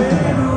Amén.